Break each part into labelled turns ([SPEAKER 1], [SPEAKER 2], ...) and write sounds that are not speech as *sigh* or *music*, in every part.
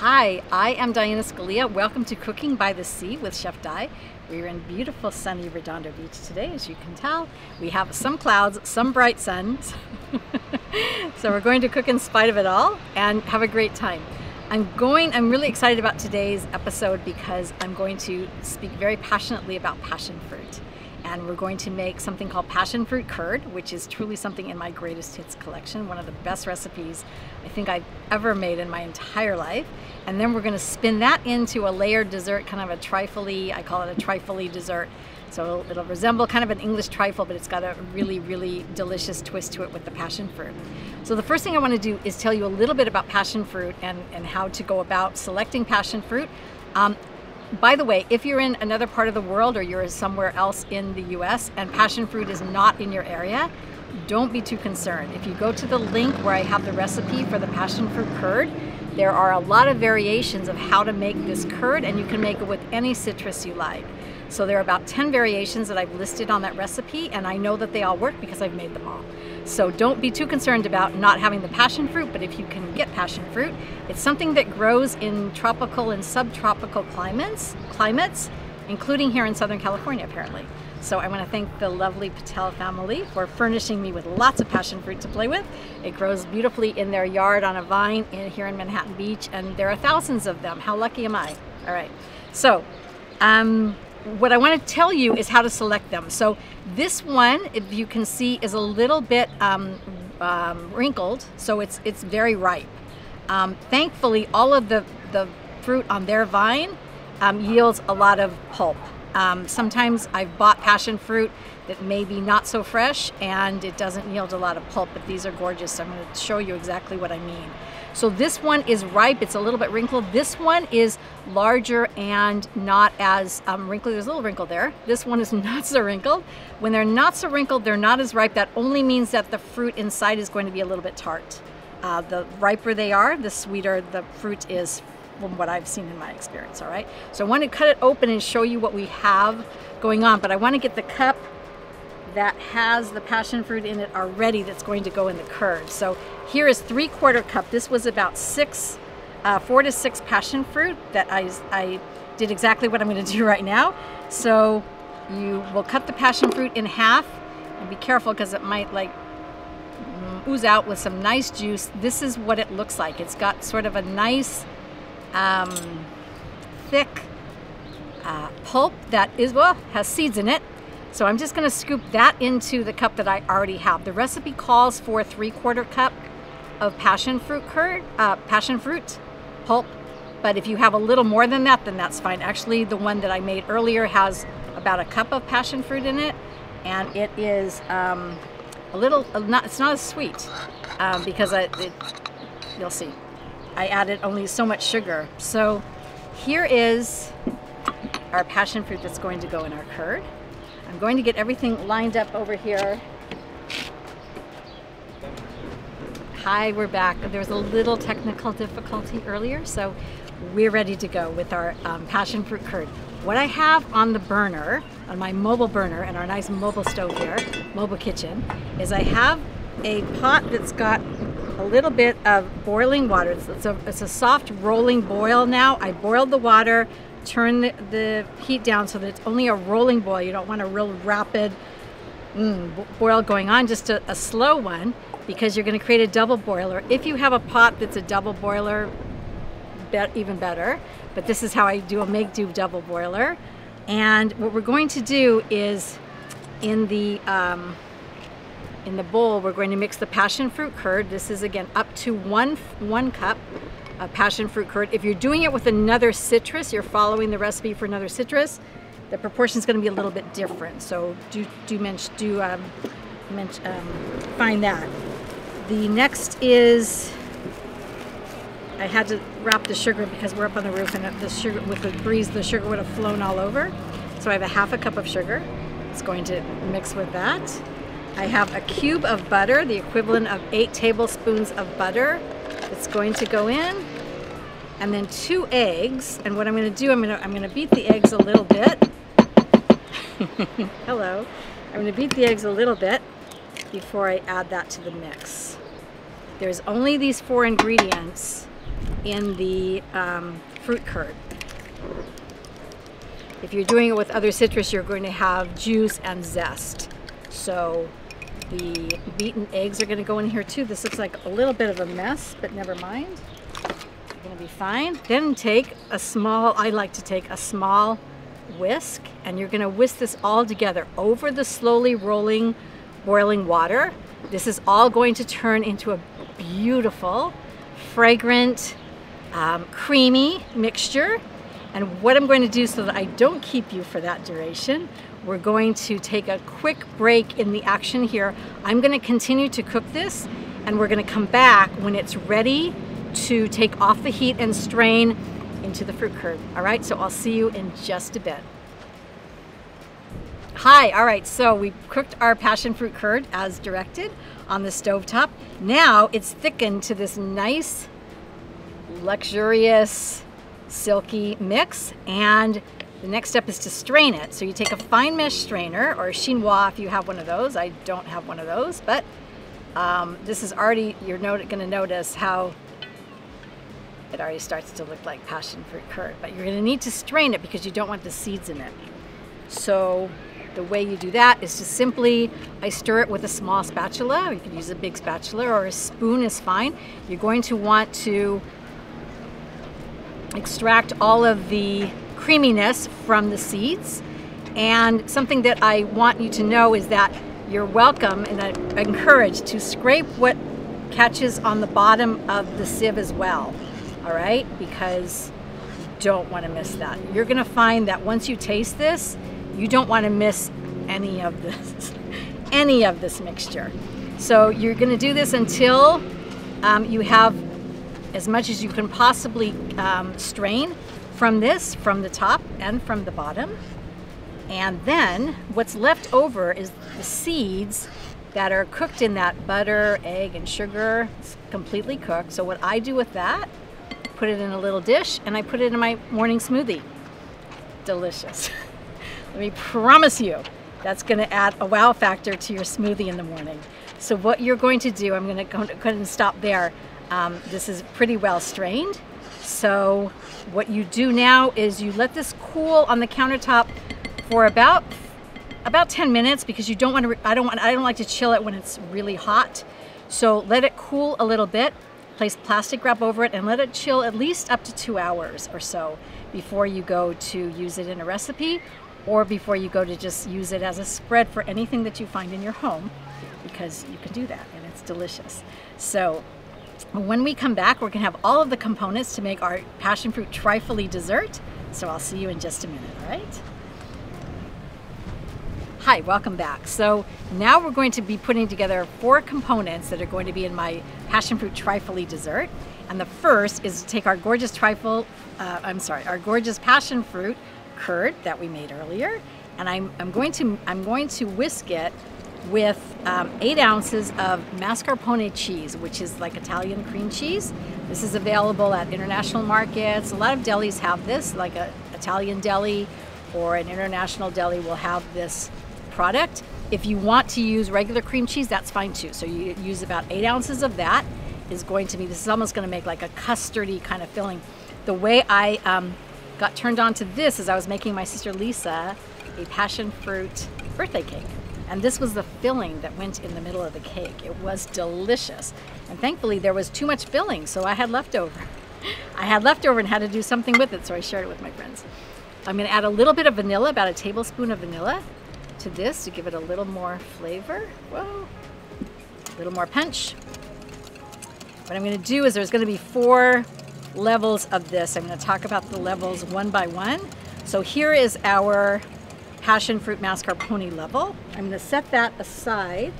[SPEAKER 1] Hi, I am Diana Scalia. Welcome to Cooking by the Sea with Chef Di. We're in beautiful sunny Redondo Beach today, as you can tell. We have some clouds, some bright suns. *laughs* so we're going to cook in spite of it all and have a great time. I'm going, I'm really excited about today's episode because I'm going to speak very passionately about passion fruit and we're going to make something called passion fruit curd, which is truly something in my greatest hits collection, one of the best recipes I think I've ever made in my entire life. And then we're going to spin that into a layered dessert, kind of a trifle I call it a trifle dessert. So it'll, it'll resemble kind of an English trifle, but it's got a really, really delicious twist to it with the passion fruit. So the first thing I want to do is tell you a little bit about passion fruit and, and how to go about selecting passion fruit. Um, by the way, if you're in another part of the world or you're somewhere else in the US and passion fruit is not in your area, don't be too concerned. If you go to the link where I have the recipe for the passion fruit curd, there are a lot of variations of how to make this curd and you can make it with any citrus you like. So there are about 10 variations that I've listed on that recipe and I know that they all work because I've made them all. So don't be too concerned about not having the passion fruit, but if you can get passion fruit, it's something that grows in tropical and subtropical climates, climates, including here in Southern California apparently. So I want to thank the lovely Patel family for furnishing me with lots of passion fruit to play with. It grows beautifully in their yard on a vine in, here in Manhattan Beach, and there are thousands of them. How lucky am I? All right. So um, what I want to tell you is how to select them. So this one, if you can see, is a little bit um, um, wrinkled, so it's it's very ripe. Um, thankfully, all of the, the fruit on their vine um, yields a lot of pulp. Um, sometimes I've bought passion fruit that may be not so fresh and it doesn't yield a lot of pulp, but these are gorgeous. So I'm going to show you exactly what I mean. So this one is ripe, it's a little bit wrinkled. This one is larger and not as um, wrinkly. There's a little wrinkle there. This one is *laughs* not so wrinkled. When they're not so wrinkled, they're not as ripe. That only means that the fruit inside is going to be a little bit tart. Uh, the riper they are, the sweeter the fruit is from what I've seen in my experience, all right? So I want to cut it open and show you what we have going on, but I want to get the cup that has the passion fruit in it already that's going to go in the curd. So here is three quarter cup. This was about six, uh, four to six passion fruit that I, I did exactly what I'm going *laughs* to do right now. So you will cut the passion fruit in half and be careful because it might like ooze out with some nice juice. This is what it looks like. It's got sort of a nice um, thick uh, pulp that is, well, has seeds in it. So I'm just gonna scoop that into the cup that I already have. The recipe calls for three quarter cup of passion fruit curd, uh, passion fruit pulp. But if you have a little more than that, then that's fine. Actually, the one that I made earlier has about a cup of passion fruit in it. And it is um, a little, uh, not, it's not as sweet um, because I, it, you'll see. I added only so much sugar. So here is our passion fruit that's going to go in our curd. I'm going to get everything lined up over here. Hi, we're back. There was a little technical difficulty earlier, so we're ready to go with our um, passion fruit curd. What I have on the burner, on my mobile burner and our nice mobile stove here, mobile kitchen, is I have a pot that's got a little bit of boiling water. It's a, it's a soft rolling boil now. I boiled the water, turn the, the heat down so that it's only a rolling boil. You don't want a real rapid mm, boil going on, just a, a slow one because you're going to create a double boiler. If you have a pot that's a double boiler, be even better. But this is how I do a make do double boiler. And what we're going to do is in the um, in the bowl, we're going to mix the passion fruit curd. This is again up to one, one cup of passion fruit curd. If you're doing it with another citrus, you're following the recipe for another citrus, the proportion is going to be a little bit different. So do, do, mention, do um, mention, um, find that. The next is, I had to wrap the sugar because we're up on the roof and the sugar, with the breeze, the sugar would have flown all over. So I have a half a cup of sugar. It's going to mix with that. I have a cube of butter, the equivalent of eight tablespoons of butter that's going to go in. And then two eggs. And what I'm gonna do, I'm gonna, I'm gonna beat the eggs a little bit. *laughs* Hello. I'm gonna beat the eggs a little bit. before I add that to the mix. There's only these four ingredients in the um, fruit curd. If you're doing it with other citrus, you're going to have juice and zest. So the beaten eggs are going to go in here too. This looks like a little bit of a mess, but never mind. It's going to be fine. Then take a small, I like to take a small whisk, and you're going to whisk this all together over the slowly rolling boiling water. This is all going to turn into a beautiful, fragrant, um, creamy mixture. And what I'm going to do so that I don't keep you for that duration, we're going to take a quick break in the action here. I'm going to continue to cook this and we're going to come back when it's ready to take off the heat and strain into the fruit curd. All right, so I'll see you in just a bit. Hi, all right, so we cooked our passion fruit curd as directed on the stove top. Now it's thickened to this nice, luxurious, silky mix and the next step is to strain it. So you take a fine mesh strainer or a chinois if you have one of those. I don't have one of those, but um, this is already, you're going to notice how it already starts to look like passion fruit curd, but you're going to need to strain it because you don't want the seeds in it. So the way you do that is to simply, I stir it with a small spatula, you can use a big spatula or a spoon is fine. You're going to want to extract all of the creaminess from the seeds. And something that I want you to know is that you're welcome and I encourage to scrape what catches on the bottom of the sieve as well. All right, because you don't want to miss that. You're going to find that once you taste this, you don't want to miss any of this, *laughs* any of this mixture. So you're going to do this until um, you have as much as you can possibly um, strain from this, from the top and from the bottom. And then what's left over is the seeds that are cooked in that butter, egg, and sugar. It's completely cooked. So what I do with that, put it in a little dish and I put it in my morning smoothie. Delicious. *laughs* Let me promise you, that's gonna add a wow factor to your smoothie in the morning. So what you're going to do, I'm gonna go ahead and stop there. Um, this is pretty well strained. So what you do now is you let this cool on the countertop for about about 10 minutes because you don't want to I don't want I don't like to chill it when it's really hot. So let it cool a little bit. Place plastic wrap over it and let it chill at least up to 2 hours or so before you go to use it in a recipe or before you go to just use it as a spread for anything that you find in your home because you can do that and it's delicious. So when we come back, we're gonna have all of the components to make our passion fruit trifle dessert. So I'll see you in just a minute, all right? Hi, welcome back. So now we're going to be putting together four components that are going to be in my passion fruit trifle dessert. And the first is to take our gorgeous trifle, uh, I'm sorry, our gorgeous passion fruit curd that we made earlier. And I'm, I'm, going, to, I'm going to whisk it with um, eight ounces of mascarpone cheese, which is like Italian cream cheese. This is available at international markets. A lot of delis have this, like an Italian deli or an international deli will have this product. If you want to use regular cream cheese, that's fine too. So you use about eight ounces of that is going to be, this is almost gonna make like a custardy kind of filling. The way I um, got turned on to this is I was making my sister Lisa a passion fruit birthday cake. And this was the filling that went in the middle of the cake. It was delicious. And thankfully there was too much filling, so I had leftover. *laughs* I had leftover and had to do something with it, so I shared it with my friends. I'm gonna add a little bit of vanilla, about a tablespoon of vanilla to this to give it a little more flavor. Whoa, a little more punch. What I'm gonna do is there's gonna be four levels of this. I'm gonna talk about the levels one by one. So here is our passion fruit mascarpone level. I'm going to set that aside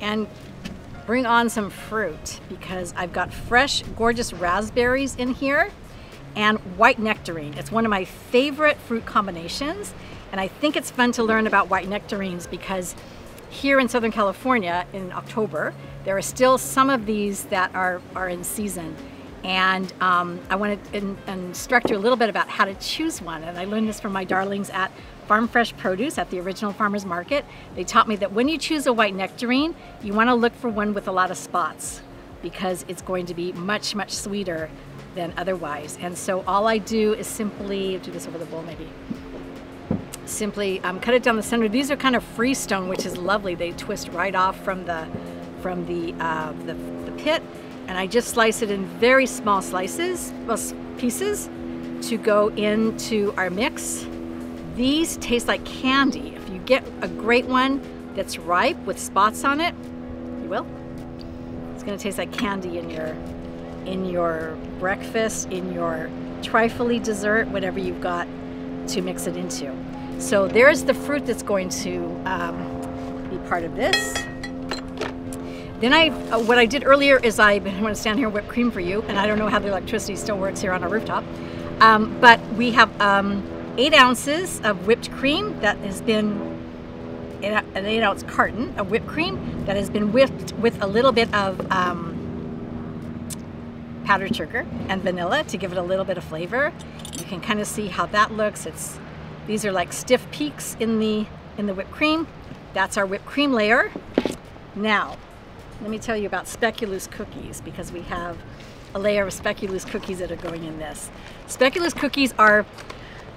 [SPEAKER 1] and bring on some fruit because I've got fresh, gorgeous raspberries in here and white nectarine. It's one of my favorite fruit combinations and I think it's fun to learn about white nectarines because here in Southern California in October, there are still some of these that are, are in season And um, I want to in, instruct you a little bit about how to choose one. And I learned this from my darlings at Farm Fresh Produce at the original farmer's market. They taught me that when you choose a white nectarine, you want to look for one with a lot of spots because it's going to be much, much sweeter than otherwise. And so all I do is simply, do this over the bowl maybe, simply um, cut it down the center. These are kind of freestone, which is lovely. They twist right off from the, from the, uh, the, the pit. And I just slice it in very small slices, well, pieces to go into our mix. These taste like candy. If you get a great one that's ripe with spots on it, you will. It's gonna taste like candy in your in your breakfast, in your trifle dessert, whatever you've got to mix it into. So there's the fruit that's going to um, be part of this. Then I, uh, what I did earlier is I, I'm going to stand here and whip cream for you, and I don't know how the electricity still works here on our rooftop. Um, but we have um, eight ounces of whipped cream that has been an eight ounce carton of whipped cream that has been whipped with a little bit of um, powdered sugar and vanilla to give it a little bit of flavor. You can kind of see how that looks. It's These are like stiff peaks in the, in the whipped cream. That's our whipped cream layer. Now, let me tell you about speculoos cookies because we have a layer of speculoos cookies that are going in this. Speculoos cookies are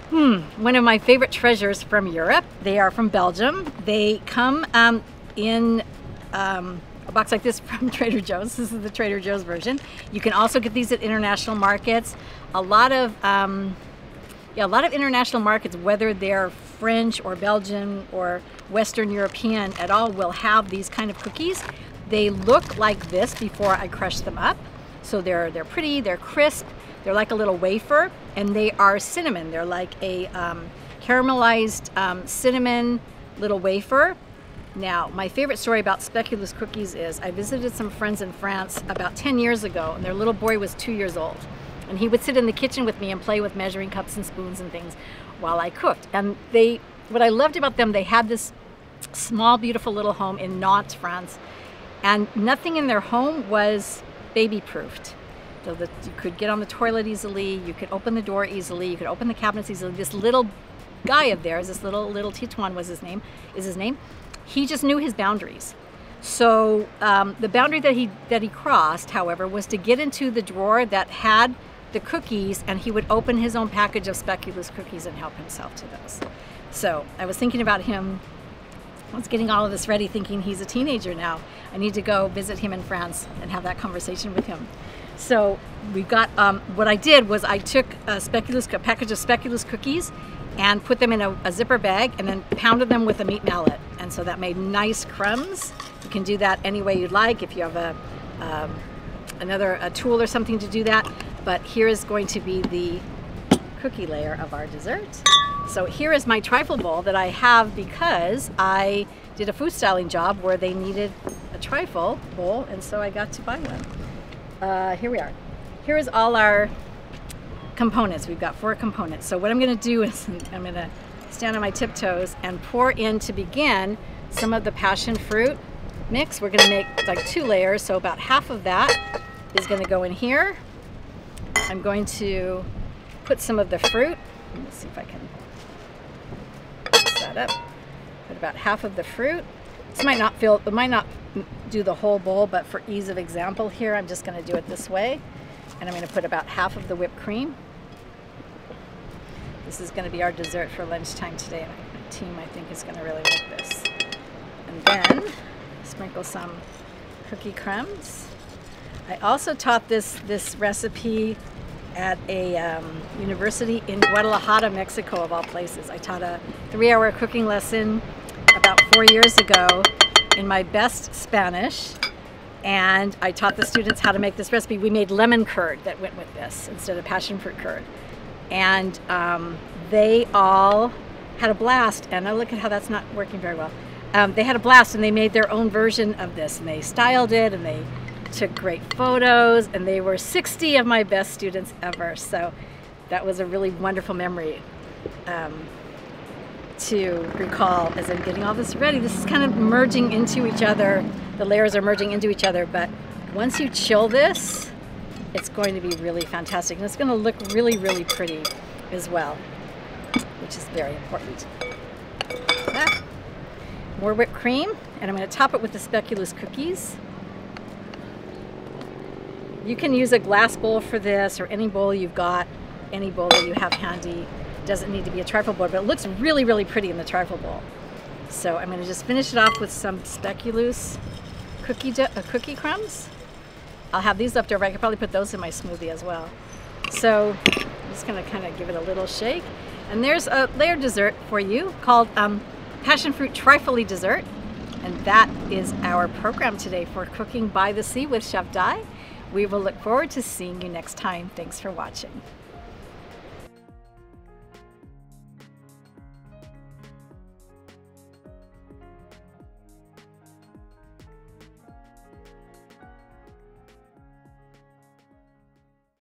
[SPEAKER 1] hmm, one of my favorite treasures from Europe. They are from Belgium. They come um, in um, a box like this *laughs* from Trader Joe's. This is the Trader Joe's version. You can also get these at international markets. A lot of um, yeah, a lot of international markets, whether they're French or Belgian or Western European at all, will have these kind of cookies. They look like this before I crush them up. So they're they're pretty, they're crisp, they're like a little wafer, and they are cinnamon. They're like a um, caramelized um, cinnamon little wafer now, my favorite story about speculoos cookies is I visited some friends in France about 10 years ago, and their little boy was two years old. And he would sit in the kitchen with me and play with measuring cups and spoons and things while I cooked. And they, what I loved about them, they had this small, beautiful little home in Nantes, France, and nothing in their home was baby-proofed. So that you could get on the toilet easily, you could open the door easily, you could open the cabinets easily. This little guy of theirs, this little little Titouan was his name, is his name he just knew his boundaries. So um, the boundary that he that he crossed, however, was to get into the drawer that had the cookies, and he would open his own package of speculoos cookies and help himself to those. So I was thinking about him. I was getting all of this ready, thinking he's a teenager now. I need to go visit him in France and have that conversation with him. So we got. Um, what I did was I took a a package of speculoos cookies and put them in a, a zipper bag and then pounded them with a meat mallet and so that made nice crumbs. You can do that any way you'd like if you have a um, another a tool or something to do that. But here is going to be the cookie layer of our dessert. So here is my trifle bowl that I have because I did a food styling job where they needed a trifle bowl and so I got to buy one. Uh, here we are. Here is all our components. We've got four components. So what I'm gonna do is *laughs* I'm gonna stand on my tiptoes and pour in to begin some of the passion fruit mix. We're gonna make like two layers, so about half of that is gonna go in here. I'm going to put some of the fruit, let's see if I can mix that up. Put about half of the fruit. This might not feel, it might not do the whole bowl, but for ease of example here, I'm just gonna do it this way. And I'm gonna put about half of the whipped cream. This is going to be our dessert for lunchtime today. My team, I think, is going to really like this. And then sprinkle some cookie crumbs. I also taught this, this recipe at a um, university in Guadalajara, Mexico, of all places. I taught a three-hour cooking lesson about four years ago in my best Spanish and I taught the students how to make this recipe. We made lemon curd that went with this instead of passion fruit curd and um, they all had a blast. And I look at how that's not working very well. Um, they had a blast and they made their own version of this and they styled it and they took great photos and they were 60 of my best students ever. So that was a really wonderful memory um, to recall as I'm getting all this ready. This is kind of merging into each other. The layers are merging into each other, but once you chill this, it's going to be really fantastic. And it's going to look really, really pretty as well, which is very important. More whipped cream, and I'm going to top it with the speculoos cookies. You can use a glass bowl for this or any bowl you've got, any bowl that you have handy. Doesn't need to be a trifle bowl, but it looks really, really pretty in the trifle bowl. So I'm going to just finish it off with some speculoos cookie, uh, cookie crumbs. I'll have these left over. I could probably put those in my smoothie as well. So I'm just going to kind of give it a little shake. And there's a layered dessert for you called um, passion fruit trifle dessert. And that is our program today for Cooking by the Sea with Chef Di. We will look forward to seeing you next time. Thanks for watching.